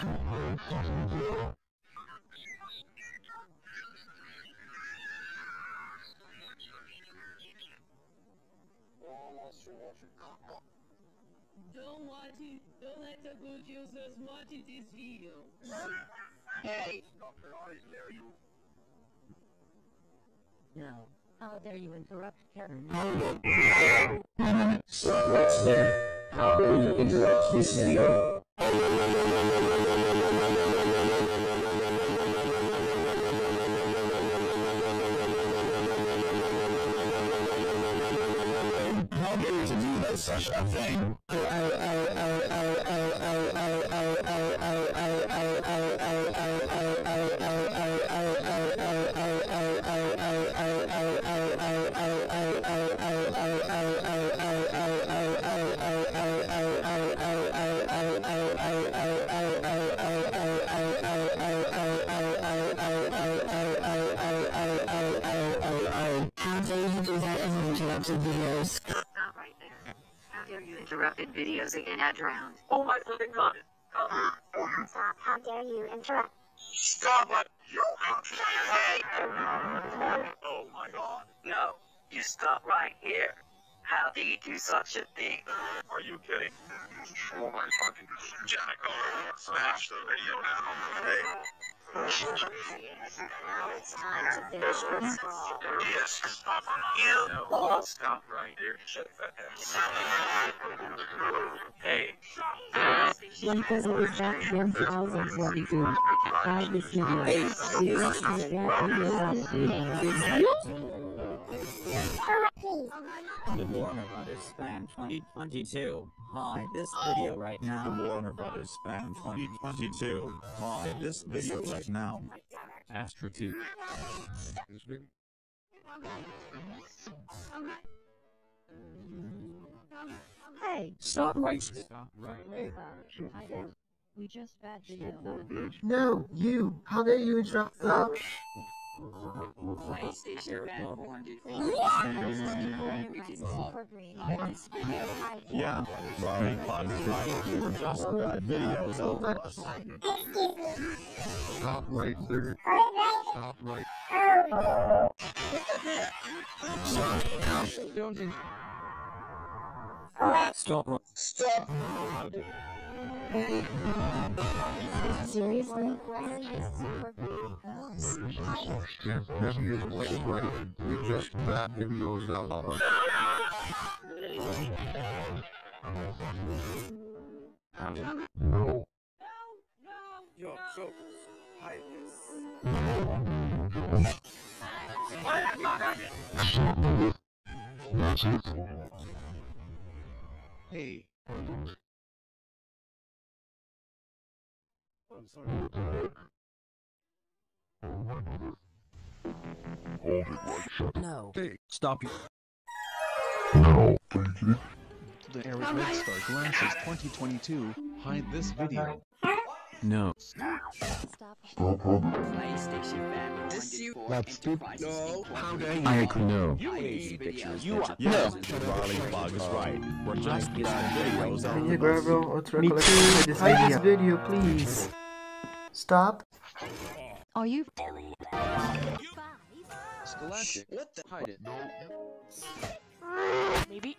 Don't watch it. Don't let the good users watch this video. Hey, No. How dare you interrupt Karen? What's there? How dare you interrupt this video? Do such a thing? How dare you do that in interrupted videos? stop right there. How dare you interrupted videos again at round? Oh my fucking god. Stop. How dare you interrupt? Stop it! You Hey! Oh my god. No, you stop right here. How do you do such a thing? Are you kidding? Oh my fucking Jack, oh, smash the video now. Hey, Stop right here. Shut Hey. Person is back 1022. By this video. The rest is that video oh. on The Warner Brothers Spam 2022. Hi, this video right now. The Warner Brothers Spam 2022. Hi, this video right now. Astra 2. Hey, Stop right. Stop right. we just bad video. No, you! How dare you interrupt the... PlayStation Fan 123. Super. Yeah, sorry, You just bad videos of us. Stop right there. Stop right. Stop right. Stop! Seriously? We just bad videos out of us. No. Yo, so, hi, That's it. Hey. I'm sorry. Hold it right shut. No. Hey, stop you. No, thank you. The Aries Red Star Glances 2022. Hide this video. No. Stop. Stop on PlayStation Fan This you- That's stupid. No. How dare you? I know. You age pictures. You are- Yeah, No. Charlie Bug is right. We're just bad videos of Can you us. grab a collection for this video? this video, please. Stop. Are you? Scholastic. What the? Hide it. Maybe